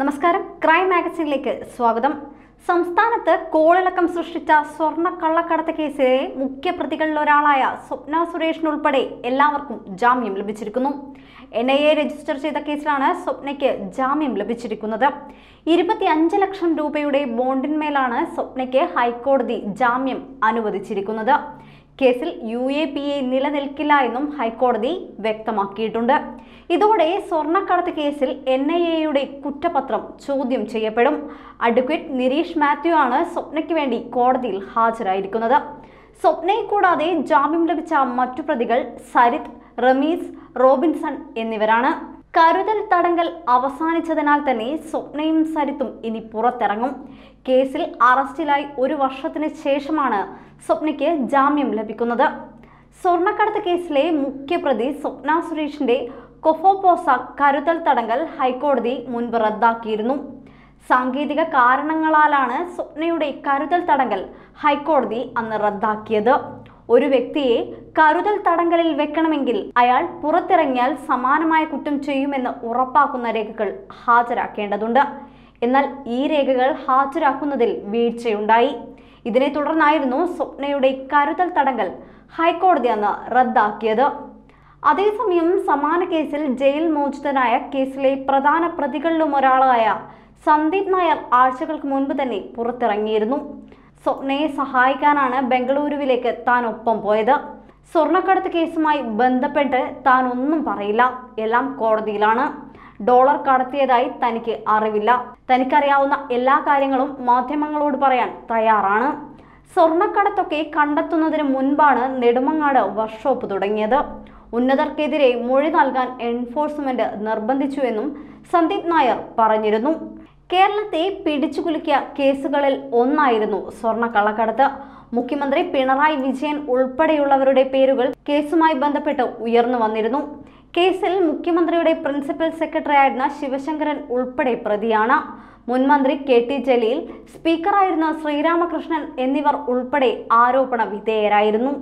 നമസ്കാരം. ക്രൈം മാഗസിനിലേക്ക് സ്വാഗതം. സംസ്ഥാനത്ത് കോളിളക്കം സൃഷ്ടിച്ച സ്വർണ കള്ളക്കടത്ത് കേസിലെ മുഖ്യപ്രതികളിൽ ഒരാളായ സ്വപ്ന സുരേഷിനുൾപ്പെടെ എല്ലാവർക്കും ജാമ്യം ലഭിച്ചിരിക്കുന്നു. എൻ ഐ എ രജിസ്റ്റർ ചെയ്ത കേസിലാണ് സ്വപ്നയ്ക്ക് ജാമ്യം ലഭിച്ചിരിക്കുന്നത്. ഇരുപത്തി അഞ്ച് ലക്ഷം രൂപയുടെ ബോണ്ടിന്മേലാണ് സ്വപ്നയ്ക്ക് ഹൈക്കോടതി ജാമ്യം അനുവദിച്ചിരിക്കുന്നത്. കേസിൽ യു എ പി എ നിലനിൽക്കില്ല എന്നും ഹൈക്കോടതി വ്യക്തമാക്കിയിട്ടുണ്ട്. ഇതോടെ സ്വർണക്കടത്ത് കേസിൽ എൻ ഐ എയുടെ കുറ്റപത്രം ചോദ്യം ചെയ്യപ്പെടും. അഡ്വക്കേറ്റ് നിരീഷ് മാത്യു ആണ് സ്വപ്നയ്ക്ക് വേണ്ടി കോടതിയിൽ ഹാജരായിരിക്കുന്നത്. സ്വപ്നയെ കൂടാതെ ജാമ്യം ലഭിച്ച മറ്റു പ്രതികൾ സരിത് റമീസ് റോബിൻസൺ എന്നിവരാണ്. കരുതൽ തടങ്കൽ അവസാനിച്ചതിനാൽ തന്നെ സ്വപ്നയും സരിത്തും ഇനി പുറത്തിറങ്ങും. കേസിൽ അറസ്റ്റിലായി ഒരു വർഷത്തിന് ശേഷമാണ് സ്വപ്നയ്ക്ക് ജാമ്യം ലഭിക്കുന്നത്. സ്വർണക്കടത്ത് കേസിലെ മുഖ്യപ്രതി സ്വപ്ന സുരേഷിന്റെ കൊഫോപോസ കരുതൽ തടങ്കൽ ഹൈക്കോടതി മുൻപ് റദ്ദാക്കിയിരുന്നു. സാങ്കേതിക കാരണങ്ങളാലാണ് സ്വപ്നയുടെ കരുതൽ തടങ്കൽ ഹൈക്കോടതി അന്ന് റദ്ദാക്കിയത്. ഒരു വ്യക്തിയെ കരുതൽ തടങ്കലിൽ വെക്കണമെങ്കിൽ അയാൾ പുറത്തിറങ്ങിയാൽ സമാനമായ കുറ്റം ചെയ്യുമെന്ന് ഉറപ്പാക്കുന്ന രേഖകൾ ഹാജരാക്കേണ്ടതുണ്ട്. എന്നാൽ ഈ രേഖകൾ ഹാജരാക്കുന്നതിൽ വീഴ്ചയുണ്ടായി. ഇതിനെ തുടർന്നായിരുന്നു സ്വപ്നയുടെ കരുതൽ തടങ്കൽ ഹൈക്കോടതി അന്ന് റദ്ദാക്കിയത്. അതേസമയം സമാന കേസിൽ ജയിൽ മോചിതനായ കേസിലെ പ്രധാന പ്രതികളിലും ഒരാളായ സന്ദീപ് നായർ ആഴ്ചകൾക്ക് മുൻപ് തന്നെ പുറത്തിറങ്ങിയിരുന്നു. സ്വപ്നയെ സഹായിക്കാനാണ് ബംഗളൂരുവിലേക്ക് താൻ ഒപ്പം പോയത്. സ്വർണക്കടത്ത് കേസുമായി ബന്ധപ്പെട്ട് താൻ ഒന്നും പറയില്ല. എല്ലാം കോടതിയിലാണ്. ഡോളർ കടത്തിയതായി തനിക്ക് അറിവില്ല. തനിക്കറിയാവുന്ന എല്ലാ കാര്യങ്ങളും മാധ്യമങ്ങളോട് പറയാൻ തയ്യാറാണ്. സ്വർണക്കടത്തൊക്കെ കണ്ടെത്തുന്നതിന് മുൻപാണ് നെടുമങ്ങാട് വർക്ക്ഷോപ്പ് തുടങ്ങിയത്. ഉന്നതർക്കെതിരെ മൊഴി നൽകാൻ എൻഫോഴ്സ്മെന്റ് നിർബന്ധിച്ചുവെന്നും സന്ദീപ് നായർ പറഞ്ഞിരുന്നു. കേരളത്തെ പിടിച്ചുകുലുക്കിയ കേസുകളിൽ ഒന്നായിരുന്നു സ്വർണ കള്ളക്കടത്ത് മുഖ്യമന്ത്രി പിണറായി വിജയൻ ഉൾപ്പെടെയുള്ളവരുടെ പേരുകൾ കേസുമായി ബന്ധപ്പെട്ട് ഉയർന്നു വന്നിരുന്നു. കേസിൽ മുഖ്യമന്ത്രിയുടെ പ്രിൻസിപ്പൽ സെക്രട്ടറി ആയിരുന്ന ശിവശങ്കരൻ ഉൾപ്പെടെ പ്രതിയാണ്. മുൻമന്ത്രി കെ ടി ജലീൽ സ്പീക്കറായിരുന്ന ശ്രീരാമകൃഷ്ണൻ എന്നിവർ ഉൾപ്പെടെ ആരോപണ വിധേയരായിരുന്നു.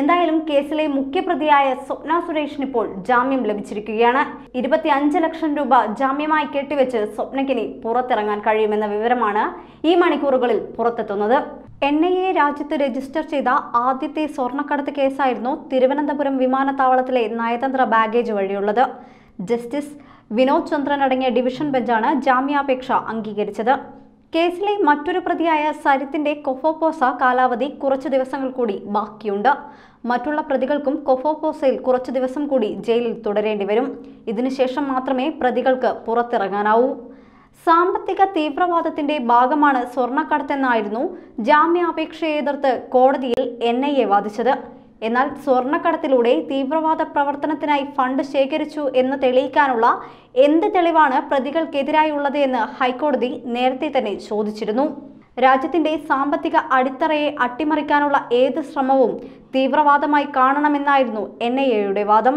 എന്തായാലും കേസിലെ മുഖ്യപ്രതിയായ സ്വപ്ന സുരേഷിന് ഇപ്പോൾ ജാമ്യം ലഭിച്ചിരിക്കുകയാണ്. ഇരുപത്തി അഞ്ച് ലക്ഷം രൂപ ജാമ്യമായി കെട്ടിവെച്ച് സ്വപ്നയ്ക്കിനി പുറത്തിറങ്ങാൻ കഴിയുമെന്ന വിവരമാണ് ഈ മണിക്കൂറുകളിൽ പുറത്തെത്തുന്നത്. എൻ ഐ എ രാജ്യത്ത് രജിസ്റ്റർ ചെയ്ത ആദ്യത്തെ സ്വർണക്കടത്ത് കേസായിരുന്നു തിരുവനന്തപുരം വിമാനത്താവളത്തിലെ നയതന്ത്ര ബാഗേജ് വഴിയുള്ളത്. ജസ്റ്റിസ് വിനോദ് ചന്ദ്രൻ അടങ്ങിയ ഡിവിഷൻ ബെഞ്ചാണ് ജാമ്യാപേക്ഷ അംഗീകരിച്ചത്. കേസിലെ മറ്റൊരു പ്രതിയായ സരിത്തിന്റെ കൊഫോപോസ കാലാവധി കുറച്ചു ദിവസങ്ങൾ കൂടി ബാക്കിയുണ്ട്. മറ്റുള്ള പ്രതികൾക്കും കൊഫോപോസയിൽ കുറച്ചു ദിവസം കൂടി ജയിലിൽ തുടരേണ്ടി വരും. ഇതിനുശേഷം മാത്രമേ പ്രതികൾക്ക് പുറത്തിറങ്ങാനാവൂ. സാമ്പത്തിക തീവ്രവാദത്തിന്റെ ഭാഗമാണ് സ്വർണക്കടത്തെന്നായിരുന്നു ജാമ്യാപേക്ഷയെ എതിർത്ത് കോടതിയിൽ എൻ ഐ എ വാദിച്ചത്. എന്നാൽ സ്വർണക്കടത്തിലൂടെ തീവ്രവാദ പ്രവർത്തനത്തിനായി ഫണ്ട് ശേഖരിച്ചു എന്ന് തെളിയിക്കാനുള്ള എന്ത് തെളിവാണ് പ്രതികൾക്കെതിരായുള്ളത് എന്ന് ഹൈക്കോടതി നേരത്തെ തന്നെ ചോദിച്ചിരുന്നു. രാജ്യത്തിന്റെ സാമ്പത്തിക അടിത്തറയെ അട്ടിമറിക്കാനുള്ള ഏത് ശ്രമവും തീവ്രവാദമായി കാണണമെന്നായിരുന്നു എൻ ഐ എയുടെ വാദം.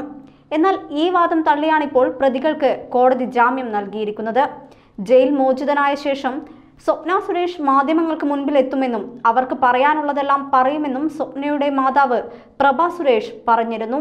എന്നാൽ ഈ വാദം തള്ളിയാണിപ്പോൾ പ്രതികൾക്ക് കോടതി ജാമ്യം നൽകിയിരിക്കുന്നത്. ജയിൽ മോചിതനായ ശേഷം സ്വപ്ന സുരേഷ് മാധ്യമങ്ങൾക്ക് മുൻപിൽ എത്തുമെന്നും അവർക്ക് പറയാനുള്ളതെല്ലാം പറയുമെന്നും സ്വപ്നയുടെ മാതാവ് പ്രഭ സുരേഷ് പറഞ്ഞിരുന്നു.